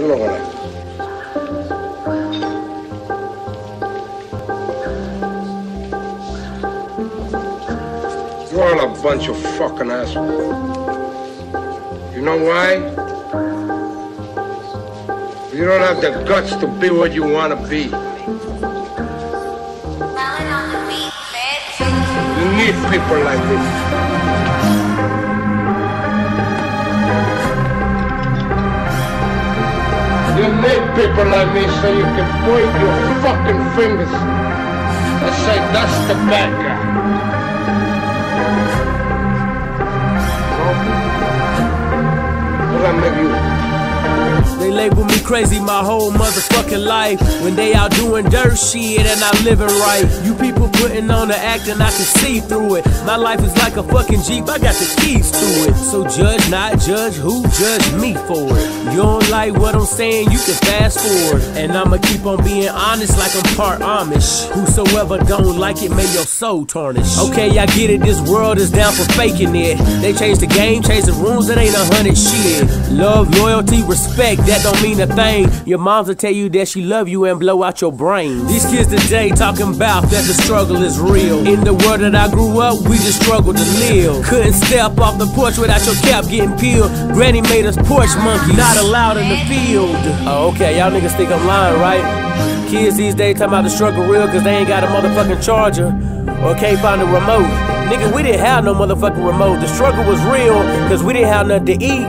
You're all a bunch of fucking assholes. You know why? You don't have the guts to be what you want to be. You need people like this. People like me so you can point your fucking fingers and say, that's the bad guy. They label me crazy my whole motherfucking life. When they out doing dirt shit and I living right. You people putting on the act and I can see through it. My life is like a fucking Jeep, I got the keys to it. So judge not, judge who, judge me for it. You don't like what I'm saying, you can fast forward. And I'ma keep on being honest like I'm part Amish. Whosoever don't like it, may your soul tarnish. Okay, I get it, this world is down for faking it. They changed the game, changed the rules, that ain't a hundred shit. Love, loyalty, respect, that don't mean a thing. Your moms will tell you that she love you and blow out your brain. These kids today talking about that the struggle is real. In the world that I grew up, we just struggled to live. Couldn't step off the porch without your cap getting peeled. Granny made us porch monkeys, not in the field. Oh, okay, y'all niggas think I'm lying, right? Kids these days talking about the struggle real cause they ain't got a motherfucking charger or can't find a remote. Nigga, we didn't have no motherfucking remote. The struggle was real cause we didn't have nothing to eat.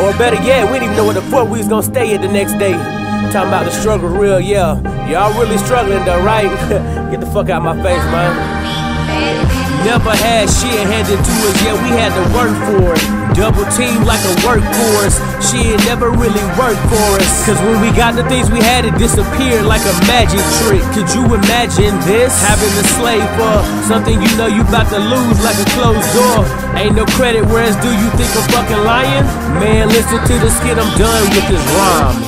Or better yet, we didn't even know where the fuck we was gonna stay at the next day. Talking about the struggle real, yeah. Y'all really struggling though, right? Get the fuck out my face, man. Never had shit handed to us, yeah, we had to work for it. Double team like a workforce. Shit never really worked for us. Cause when we got the things we had, it disappeared like a magic trick. Could you imagine this? Having to slave for something you know you about to lose like a closed door. Ain't no credit, whereas do you think I'm fucking lying? Man, listen to the skit, I'm done with this rhyme.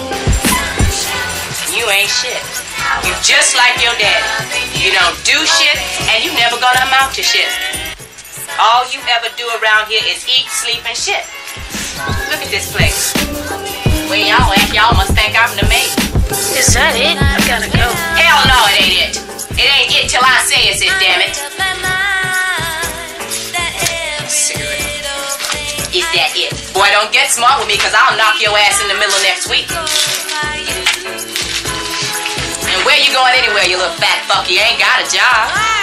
You ain't shit. You just like your daddy. You don't do shit, and you never gonna amount to shit. All you ever do around here is eat, sleep, and shit. Look at this place. When y'all at, y'all must think I'm the maid. Is that it? I gotta go. Hell no, it ain't it. It ain't it till I say it's it, damn it. Is that it? Boy, don't get smart with me, cause I'll knock your ass in the middle of next week. You going anywhere, you little fat fuck? You ain't got a job.